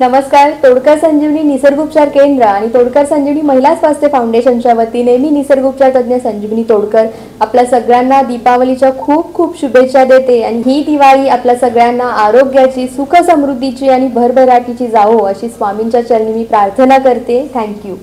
नमस्कार तोडकर संजीवनी निसर्गोपचार केंद्र आणि तोडकर संजीवनी महिला स्वास्थ्य फाउंडेशनच्या वतीने मी निसर्गोपचार तज्ज्ञ संजीवनी तोडकर आपल्या सगळ्यांना दीपावलीच्या खूप खूप शुभेच्छा देते आणि ही दिवाळी आपल्या सगळ्यांना आरोग्याची सुख समृद्धीची आणि भरभराटीची जावो अशी स्वामींच्या चरणी मी प्रार्थना करते. थँक्यू